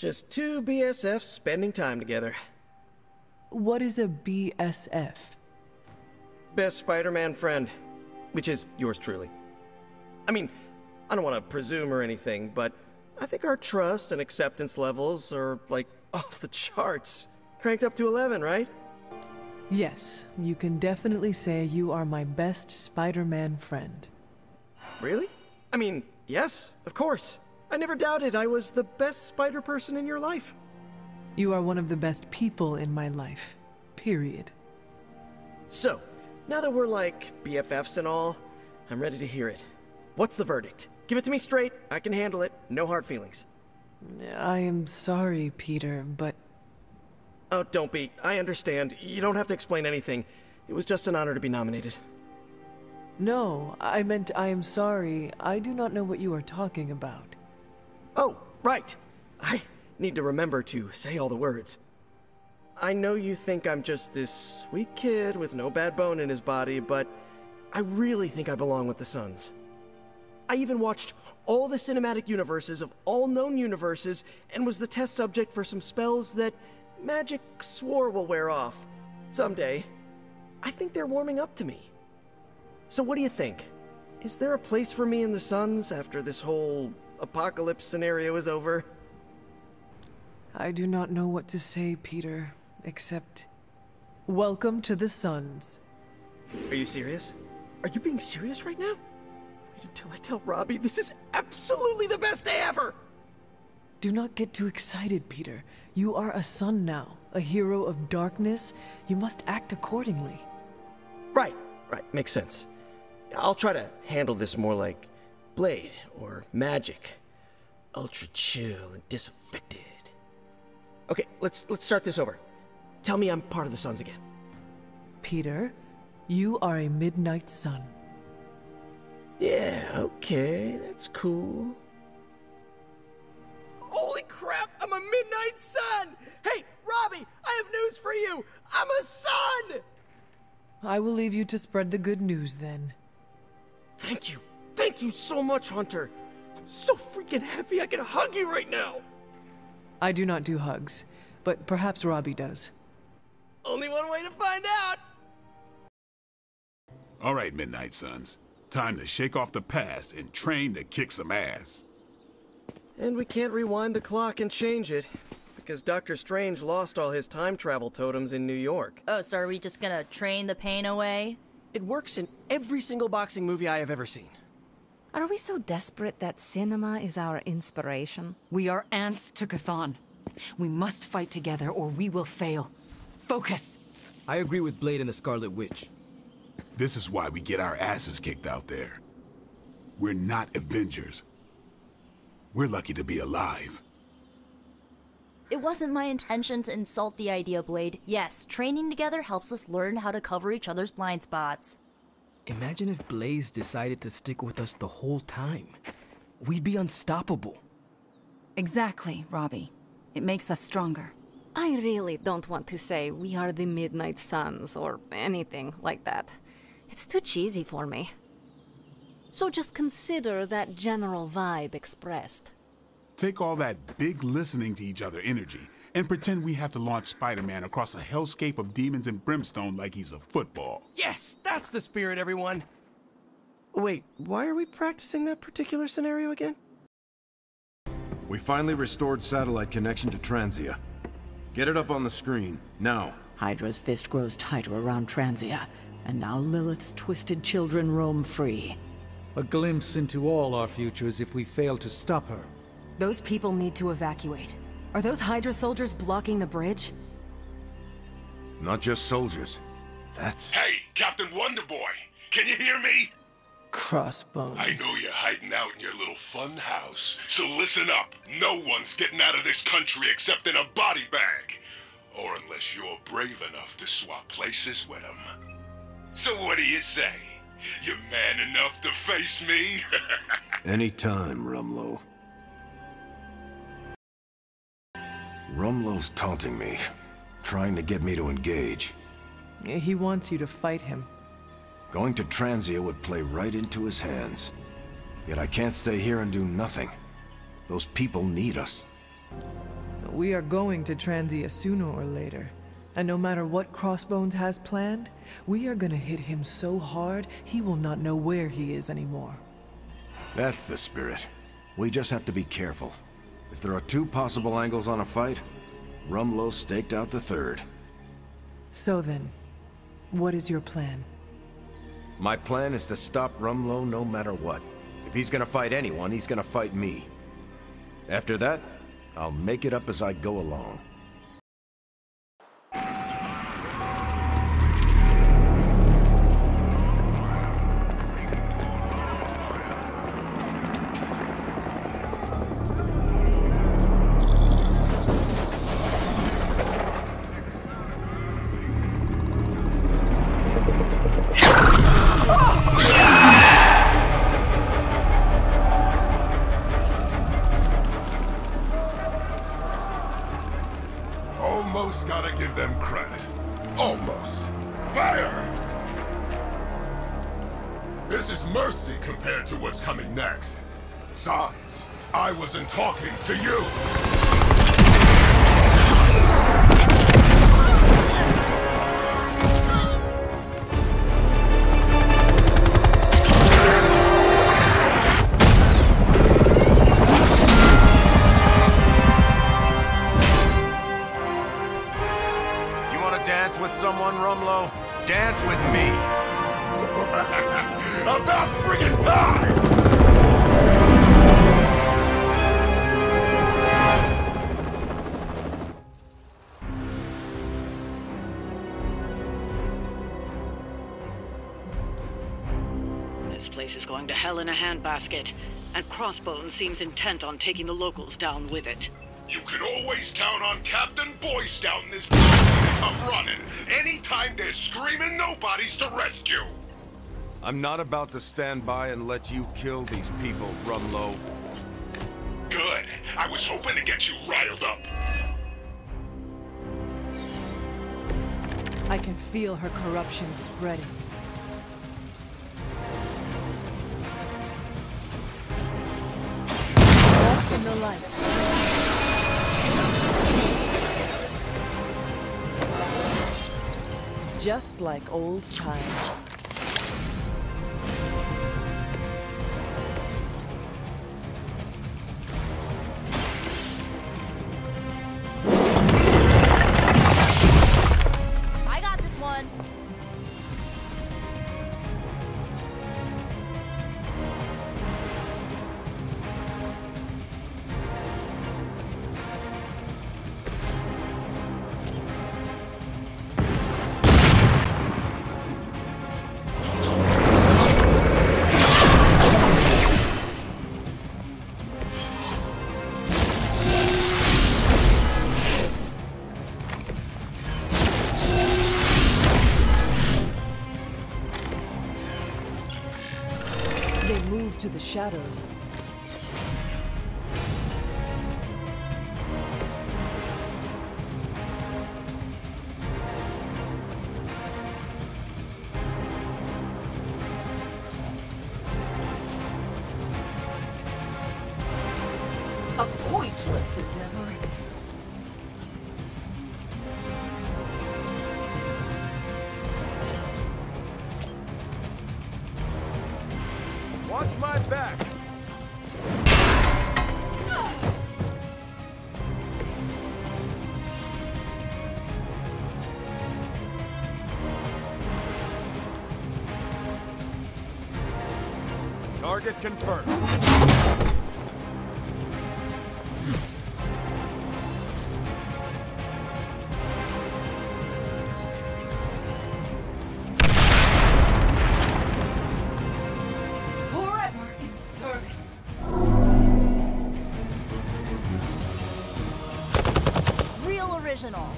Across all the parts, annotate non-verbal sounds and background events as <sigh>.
Just two BSFs spending time together. What is a BSF? Best Spider Man friend, which is yours truly. I mean, I don't want to presume or anything, but I think our trust and acceptance levels are, like, <laughs> off the charts. Cranked up to 11, right? Yes, you can definitely say you are my best Spider Man friend. Really? I mean, yes, of course. I never doubted I was the best spider person in your life. You are one of the best people in my life. Period. So, now that we're like BFFs and all, I'm ready to hear it. What's the verdict? Give it to me straight. I can handle it. No hard feelings. I am sorry, Peter, but Oh, don't be. I understand. You don't have to explain anything. It was just an honor to be nominated. no, I meant I am sorry. I do not know what you are talking about. Oh, right. I need to remember to say all the words. I know you think I'm just this sweet kid with no bad bone in his body, but I really think I belong with the Suns. I even watched all the cinematic universes of all known universes and was the test subject for some spells that Magik swore will wear off. Someday. I think they're warming up to me. So, what do you think? Is there a place for me in the Suns after this whole apocalypse scenario is over? I do not know what to say, Peter, except. Welcome to the Suns. Are you serious? Are you being serious right now? Wait until I tell Robbie this is absolutely the best day ever! Do not get too excited, Peter. You are a sun now, a hero of darkness. You must act accordingly. Right, right, makes sense. I'll try to handle this more like Blade or Magik. Ultra chill and disaffected. Okay, let's let's start this over. Tell me I'm part of the Suns again. Peter, you are a midnight sun. Yeah, okay, that's cool. Holy crap, I'm a midnight sun! Hey, Robbie, I have news for you! I'm a sun! I will leave you to spread the good news then. Thank you. Thank you so much, Hunter. I'm so freaking happy I can hug you right now. I do not do hugs, but perhaps Robbie does. Only one way to find out. All right, Midnight Suns. Time to shake off the past and train to kick some ass. And we can't rewind the clock and change it because Doctor Strange lost all his time travel totems in New York. Oh, so are we just gonna train the pain away? It works in every single boxing movie I have ever seen. Are we so desperate that cinema is our inspiration? We are ants to Chthon. We must fight together or we will fail. Focus! I agree with Blade and the Scarlet Witch. This is why we get our asses kicked out there. We're not Avengers. We're lucky to be alive. It wasn't my intention to insult the idea, Blade. Yes, training together helps us learn how to cover each other's blind spots. Imagine if Blaze decided to stick with us the whole time. We'd be unstoppable. Exactly, Robbie. It makes us stronger. I really don't want to say we are the Midnight Suns or anything like that. It's too cheesy for me. So just consider that general vibe expressed. Take all that big listening to each other energy and pretend we have to launch Spider-Man across a hellscape of demons and brimstone like he's a football. Yes, that's the spirit, everyone. Wait, why are we practicing that particular scenario again? We finally restored satellite connection to Transia. Get it up on the screen, now. Hydra's fist grows tighter around Transia, and now Lilith's twisted children roam free. A glimpse into all our futures if we fail to stop her. Those people need to evacuate. Are those Hydra soldiers blocking the bridge? Not just soldiers. That's... Hey, Captain Wonderboy! Can you hear me? Crossbones. I know you're hiding out in your little fun house. So listen up. No one's getting out of this country except in a body bag. Or unless you're brave enough to swap places with them. So what do you say? You're man enough to face me? <laughs> Anytime, Rumlow. Rumlow's taunting me, trying to get me to engage. He wants you to fight him. Going to Transia would play right into his hands. Yet I can't stay here and do nothing. Those people need us. we are going to Transia sooner or later. And no matter what Crossbones has planned, we are gonna hit him so hard he will not know where he is anymore. That's the spirit. We just have to be careful. If there are two possible angles on a fight, Rumlow staked out the third. So then, what is your plan? My plan is to stop Rumlow no matter what. If he's gonna fight anyone, he's gonna fight me. After that, I'll make it up as I go along. Friggin'! This place is going to hell in a handbasket, and Crossbones seems intent on taking the locals down with it. You can always count on Captain Boy Scout in this <laughs> come running. Anytime there's screaming nobodies to rescue. I'm not about to stand by and let you kill these people, Rumlow. Good. I was hoping to get you riled up. I can feel her corruption spreading. Walk in the light. Just like old times. Shadows. Confirmed. Forever in service. Real original.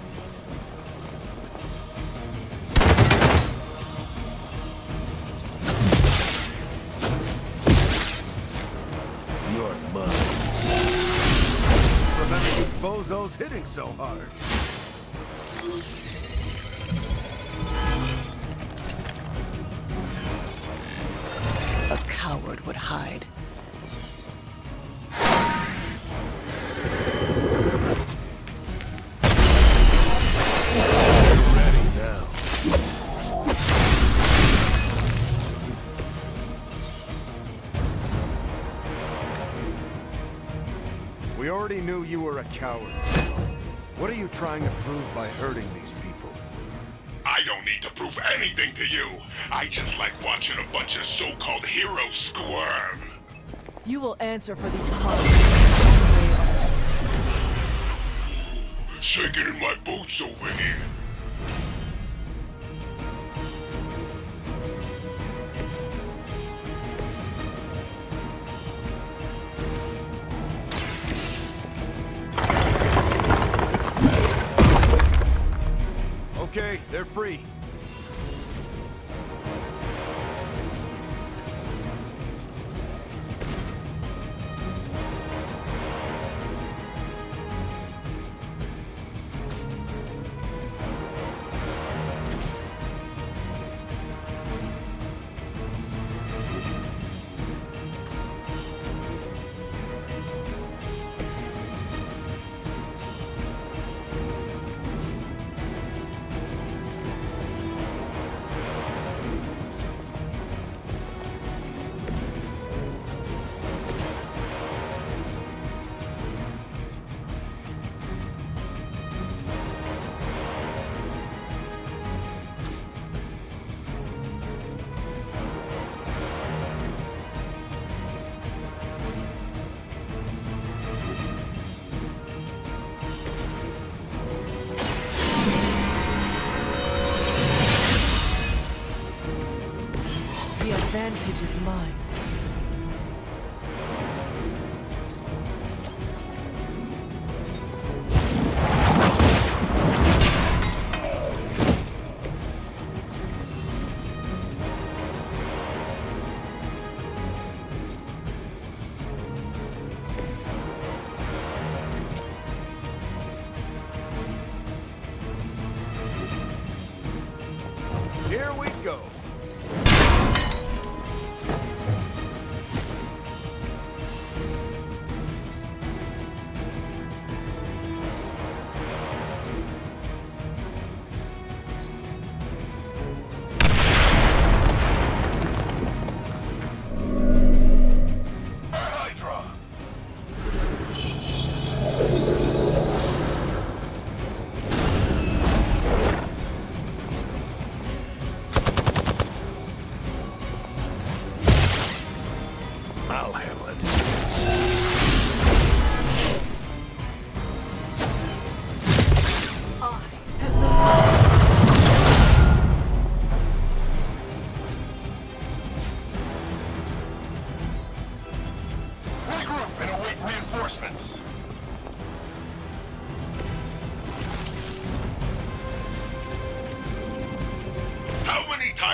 Hitting so hard. Coward. What are you trying to prove by hurting these people? I don't need to prove anything to you. I just like watching a bunch of so-called heroes squirm. You will answer for these crimes. Shaking in my boots over here. They're free.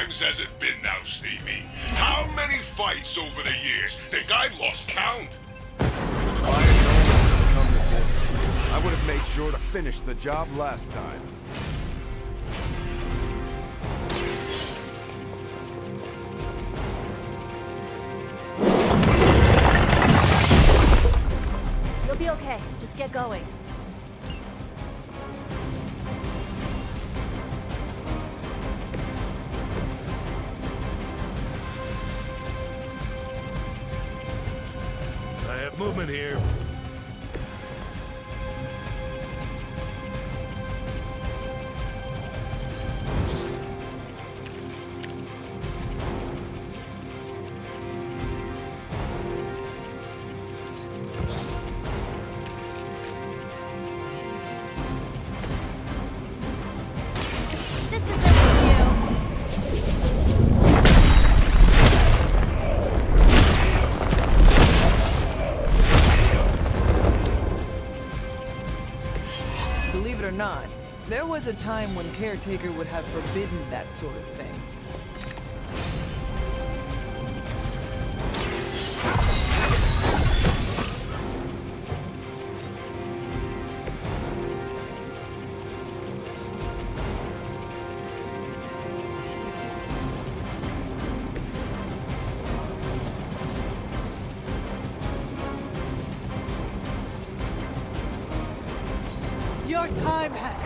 Times has it been now, Stevie? How many fights over the years? Think I lost count? If I had known it would come to this, I would have made sure to finish the job last time. You'll be okay. Just get going. Was a time when Caretaker would have forbidden that sort of thing. Your time has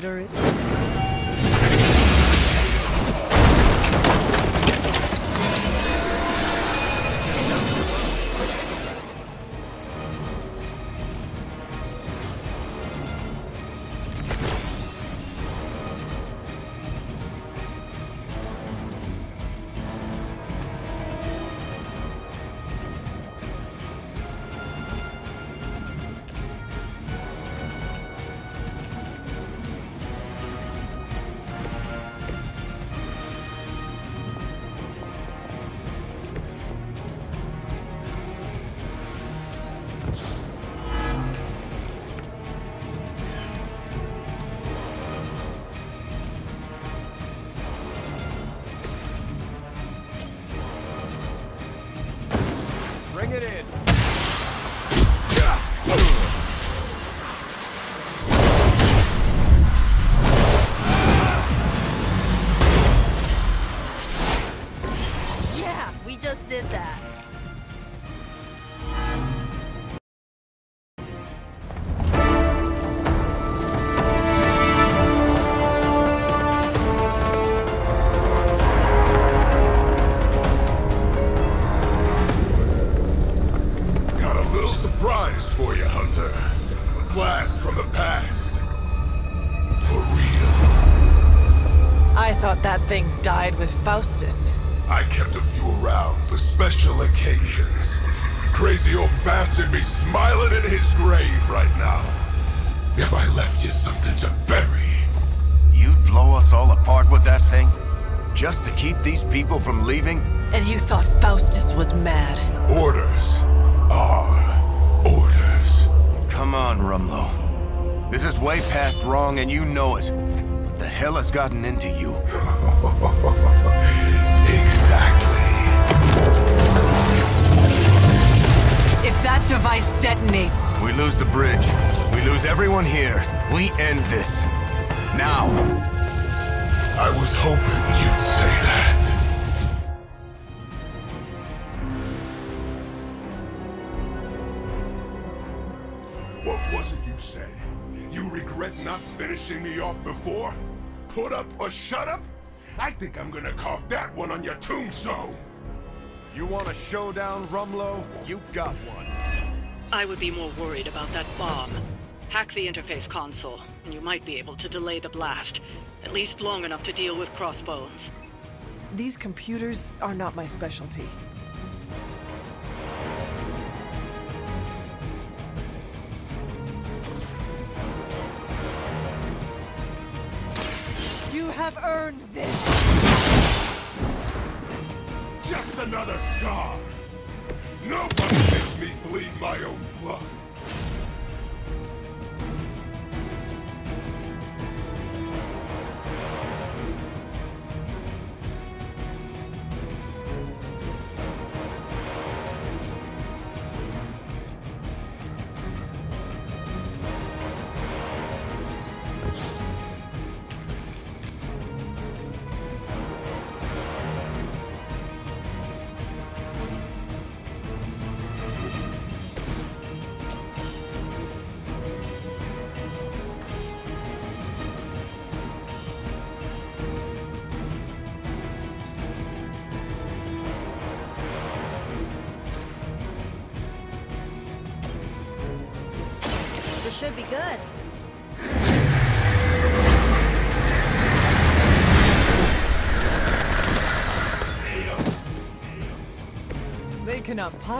Consider it. Faustus. I kept a few around for special occasions. Crazy old bastard be smiling in his grave right now. If I left you something to bury. You'd blow us all apart with that thing? Just to keep these people from leaving? And you thought Faustus was mad. Orders are orders. Come on, Rumlow. This is way past wrong and you know it. What the hell has gotten into you? <laughs> that device detonates, We lose the bridge. We lose everyone here. We end this. Now. I was hoping you'd say that. What was it you said? You regret not finishing me off before? Put up or shut up? I think I'm gonna carve that one on your tombstone. You want a showdown, Rumlow? You got one. I would be more worried about that bomb. Hack the interface console, and you might be able to delay the blast. At least long enough to deal with crossbones. these computers are not my specialty. You have earned this! Just another scar. Nobody makes me bleed my own blood.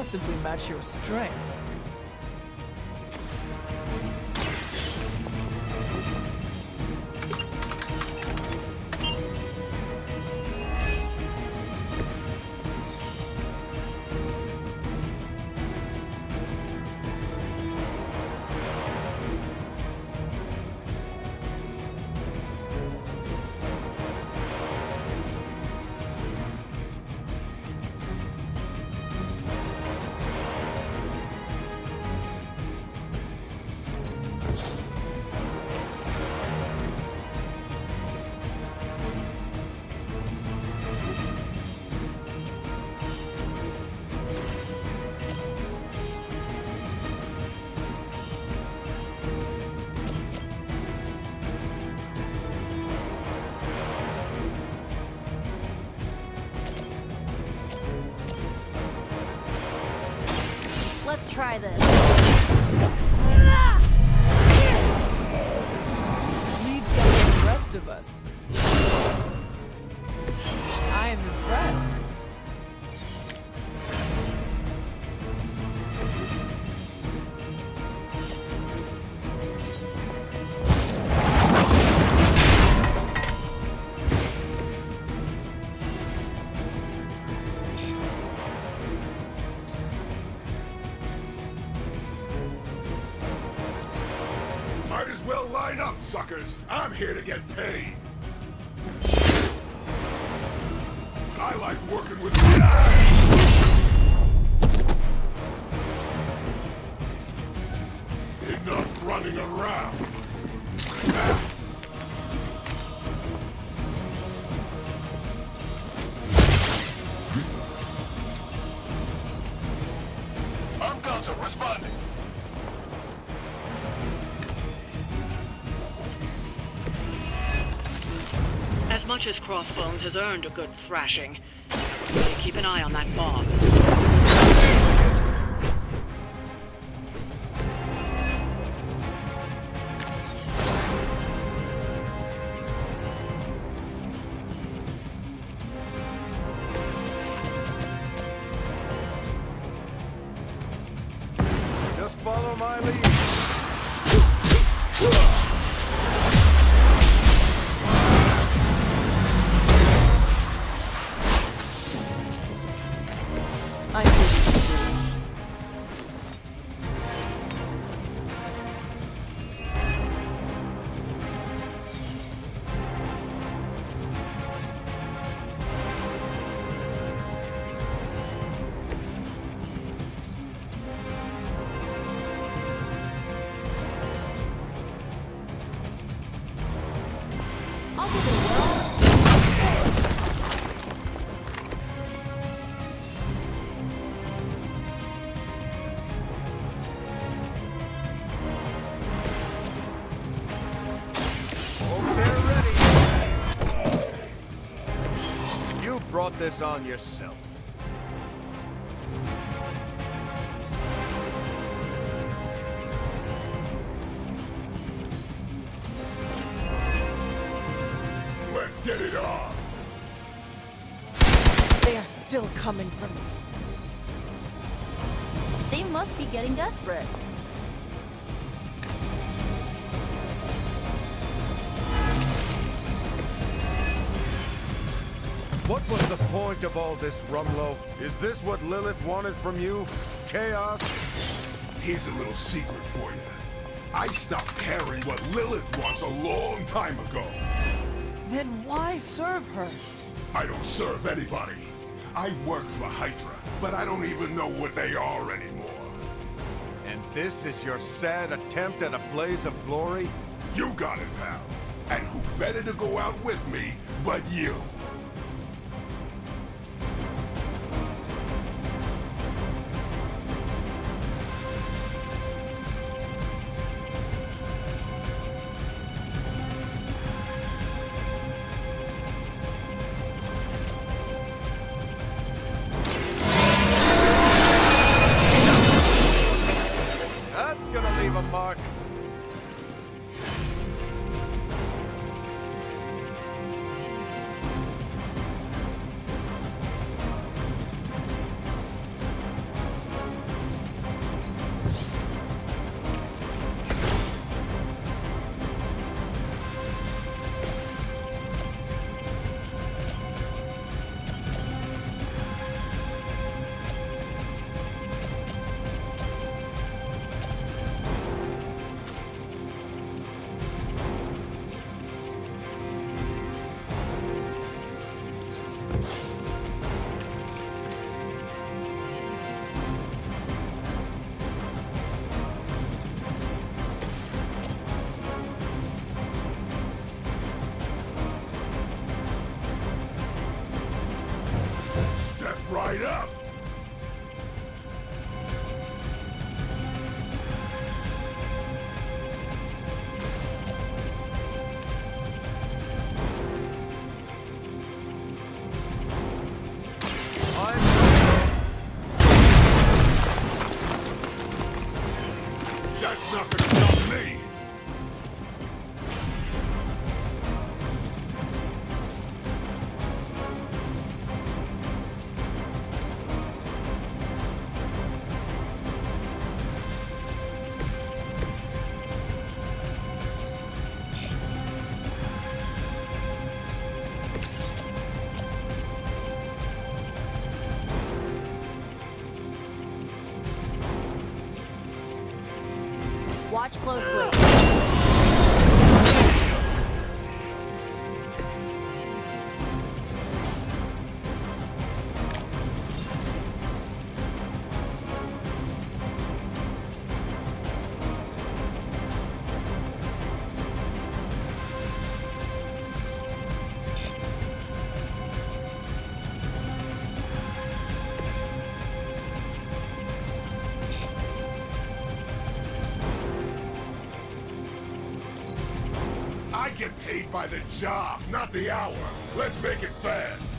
Possibly match your strength. Try this. Line up, suckers. I'm here to get paid. I like working with Enough running around. As Crossbones has earned a good thrashing, keep an eye on that bomb. This on yourself. Let's get it on. They are still coming for me. They must be getting desperate. The point of all this, Rumlow? Is this what Lilith wanted from you? Chaos? Here's a little secret for you. I stopped caring what Lilith was a long time ago. Then why serve her? I don't serve anybody. I work for Hydra, but I don't even know what they are anymore. And this is your sad attempt at a blaze of glory? You got it, pal. And who better to go out with me but you? Get paid by the job, not the hour. Let's make it fast.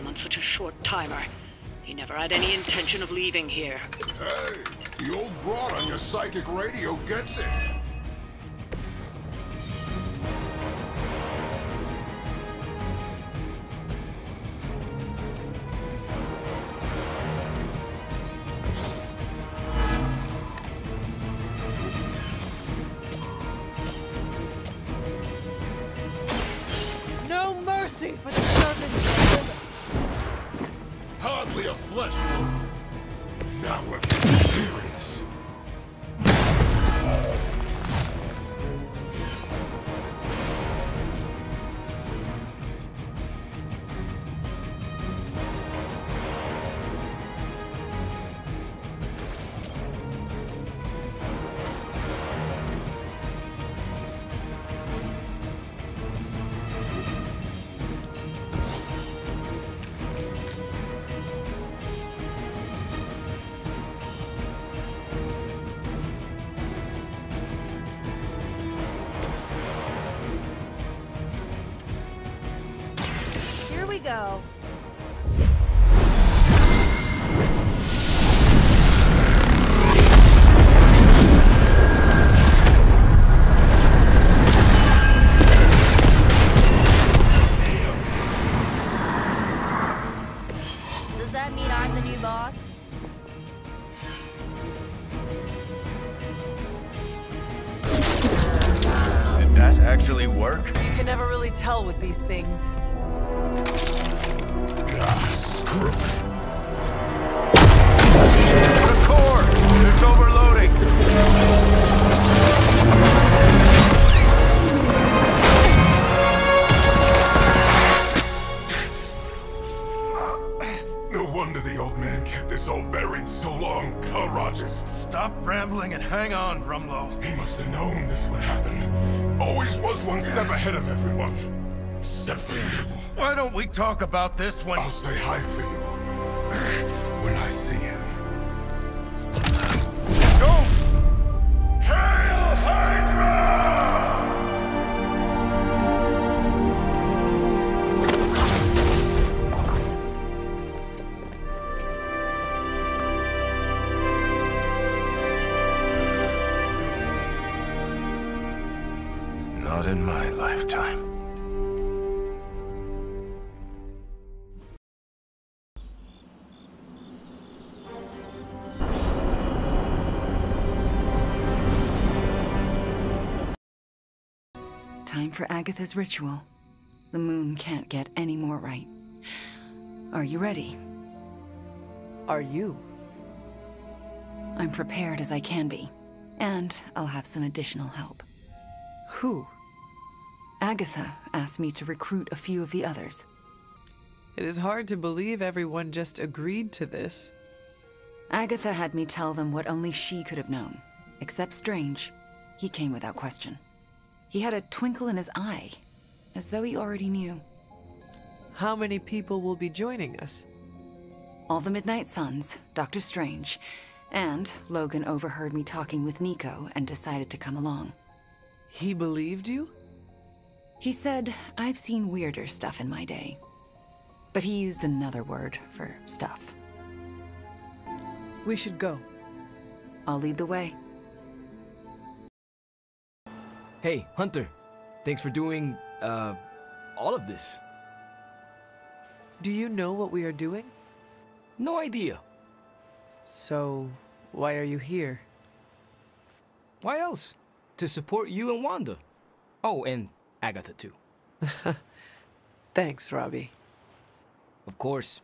Bomb on such a short timer. He never had any intention of leaving here. Hey, the old broad on your psychic radio gets it. No mercy for the servants! A flesh wound. Now we're serious. Ahead of everyone. Except for you. Why don't we talk about this when... I'll say hi for you. Agatha's ritual. The moon can't get any more right. Are you ready? Are you? I'm prepared as I can be. And I'll have some additional help. Who? Agatha asked me to recruit a few of the others. It is hard to believe everyone just agreed to this. Agatha had me tell them what only she could have known. Except Strange. He came without question. He had a twinkle in his eye, as though he already knew. How many people will be joining us? All the Midnight Suns, Doctor Strange, and Logan overheard me talking with Nico and decided to come along. He believed you? He said, I've seen weirder stuff in my day. But he used another word for stuff. We should go. I'll lead the way. Hey, Hunter. Thanks for doing, uh, all of this. Do you know what we are doing? No idea. So, why are you here? Why else? To support you and Wanda. Oh, and Agatha too. <laughs> Thanks, Robbie. Of course.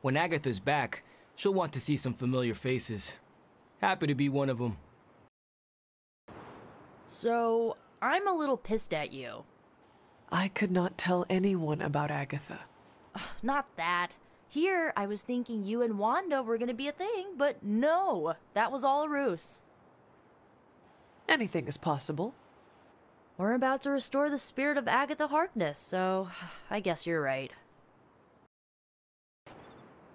When Agatha's back, she'll want to see some familiar faces. Happy to be one of them. So, I'm a little pissed at you. I could not tell anyone about Agatha. <sighs> Not that. Here, I was thinking you and Wanda were gonna be a thing, but no, that was all a ruse. Anything is possible. We're about to restore the spirit of Agatha Harkness, so <sighs> I guess you're right.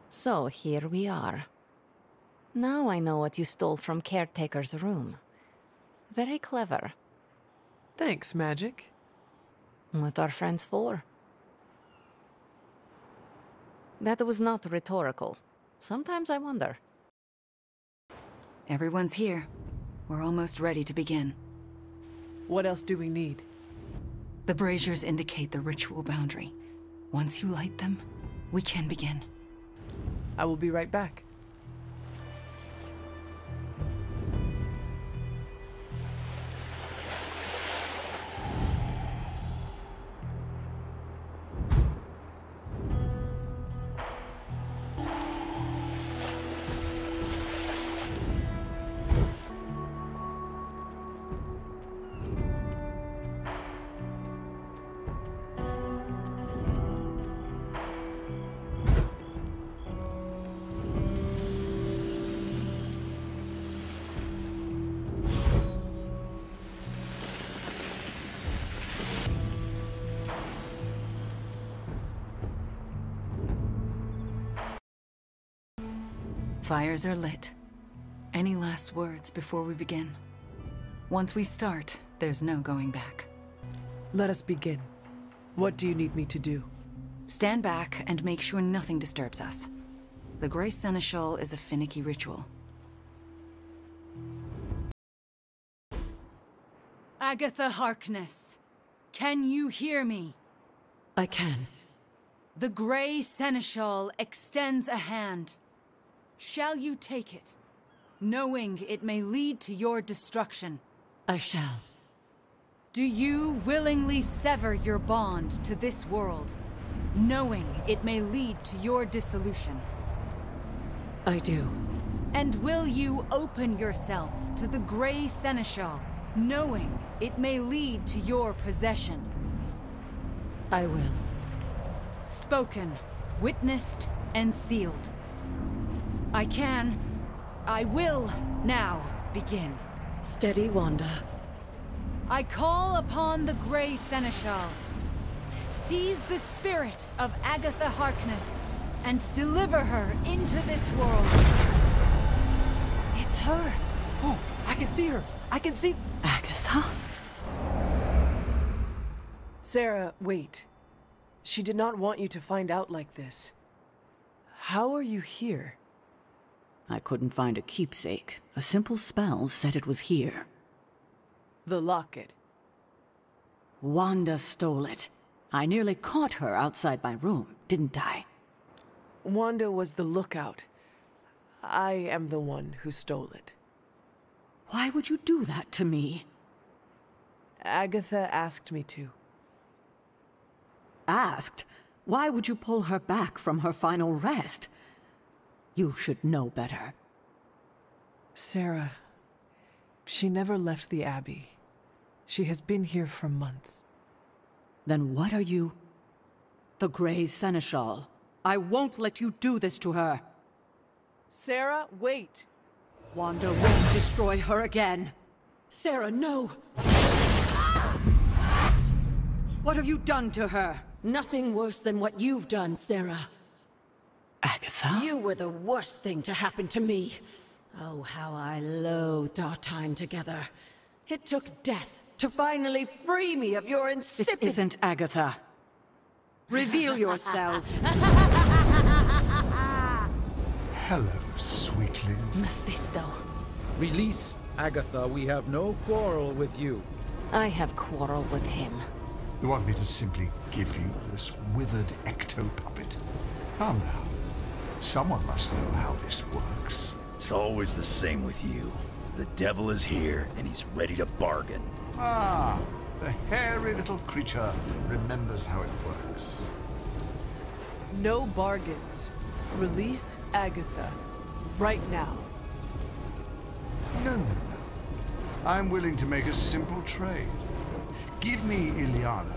So here we are. Now I know what you stole from Caretaker's room. Very clever. Thanks, Magik. What are friends for? That was not rhetorical. Sometimes I wonder. Everyone's here. We're almost ready to begin. What else do we need? The braziers indicate the ritual boundary. Once you light them, we can begin. I will be right back. Fires are lit. Any last words before we begin? Once we start, there's no going back. Let us begin. What do you need me to do? Stand back and make sure nothing disturbs us. The Grey Seneschal is a finicky ritual. Agatha Harkness, can you hear me? I can. The Grey Seneschal extends a hand. Shall you take it, knowing it may lead to your destruction? I shall. Do you willingly sever your bond to this world, knowing it may lead to your dissolution? I do. And will you open yourself to the Grey Seneschal, knowing it may lead to your possession? I will. Spoken, witnessed, and sealed. I can, I will now begin. Steady, Wanda. I call upon the Grey Seneschal. Seize the spirit of Agatha Harkness and deliver her into this world. It's her. Oh, I can see her. I can see. Agatha? Sara, wait. She did not want you to find out like this. How are you here? I couldn't find a keepsake. A simple spell said it was here. The locket. Wanda stole it. I nearly caught her outside my room, didn't I? Wanda was the lookout. I am the one who stole it. Why would you do that to me? Agatha asked me to. Asked? Why would you pull her back from her final rest? You should know better. Sara, she never left the Abbey. She has been here for months. Then what are you? The Grey Seneschal. I won't let you do this to her. Sara, wait! Wanda won't destroy her again. Sara, no! What have you done to her? Nothing worse than what you've done, Sara. Agatha? You were the worst thing to happen to me. Oh, how I loathed our time together. It took death to finally free me of your insipid- This isn't Agatha. Reveal <laughs> yourself. Hello, sweetling. Mephisto. Release Agatha. We have no quarrel with you. I have quarrel with him. You want me to simply give you this withered ecto-puppet? Calm down. Someone must know how this works. It's always the same with you. The devil is here, and he's ready to bargain. Ah, the hairy little creature remembers how it works. No bargains. Release Agatha. Right now. No, no, no. I'm willing to make a simple trade. Give me Illyana,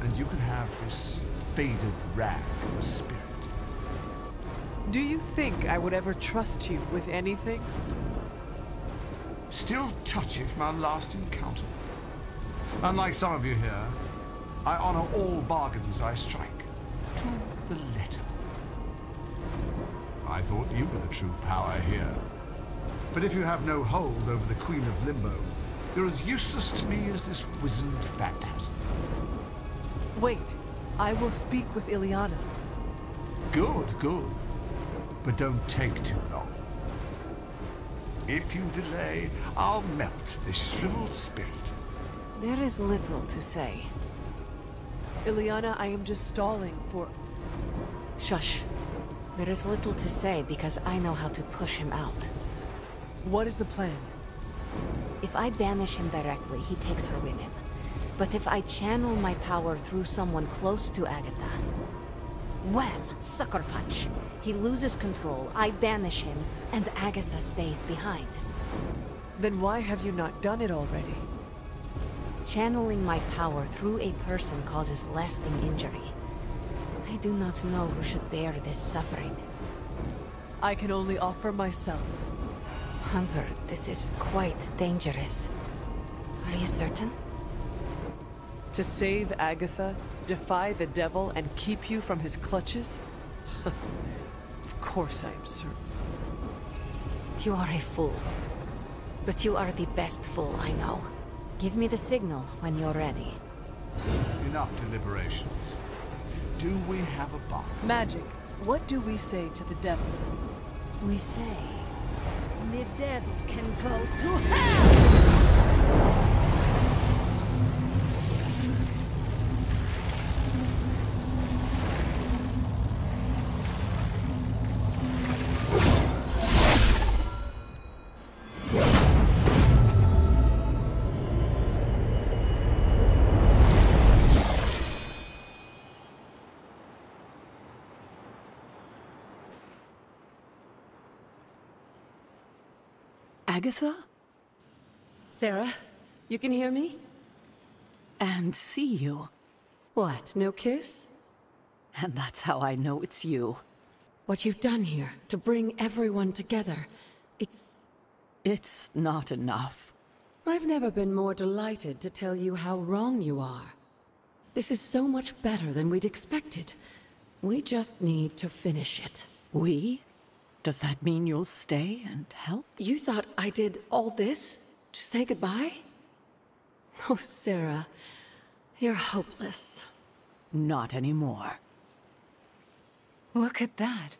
and you can have this faded rag of a spirit. Do you think I would ever trust you with anything? Still touchy from our last encounter. Unlike some of you here, I honor all bargains I strike. To the letter. I thought you were the true power here. But if you have no hold over the Queen of Limbo, you're as useless to me as this wizened phantasm. Wait, I will speak with Illyana. Good, good. But don't take too long. If you delay, I'll melt this shriveled spirit. There is little to say. Illyana, I am just stalling for... Shush. There is little to say because I know how to push him out. What is the plan? If I banish him directly, he takes her with him. But if I channel my power through someone close to Agatha... Wham! Sucker punch! He loses control, I banish him, and Agatha stays behind. Then why have you not done it already? Channeling my power through a person causes lasting injury. I do not know who should bear this suffering. I can only offer myself. Hunter, this is quite dangerous. Are you certain? To save Agatha, defy the devil, and keep you from his clutches? <laughs> of course I am certain. You are a fool. But you are the best fool I know. Give me the signal when you're ready. Enough deliberations. Do we have a bomb? Magik. What do we say to the devil? We say... The devil can go to hell! Agatha? Sara, you can hear me? And see you. What, no kiss? And that's how I know it's you. What you've done here, to bring everyone together, it's... It's not enough. I've never been more delighted to tell you how wrong you are. This is so much better than we'd expected. We just need to finish it. We? Does that mean you'll stay and help? You thought I did all this to say goodbye? Oh, Sara, you're hopeless. Not anymore. Look at that.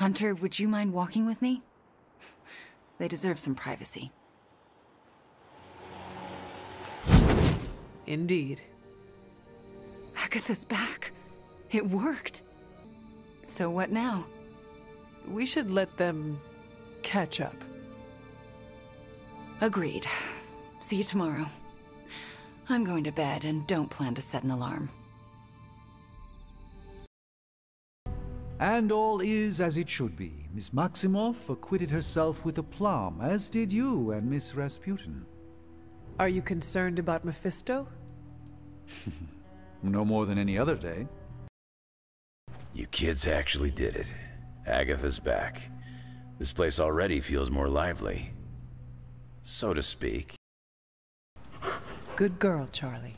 Hunter, would you mind walking with me? They deserve some privacy. Indeed. Agatha's back. It worked. So what now? We should let them catch up. Agreed. See you tomorrow. I'm going to bed and don't plan to set an alarm. And all is as it should be. Miss Maximoff acquitted herself with aplomb, as did you and Miss Rasputin. Are you concerned about Mephisto? <laughs> no more than any other day. You kids actually did it. Agatha's back. This place already feels more lively. So to speak. Good girl, Charlie.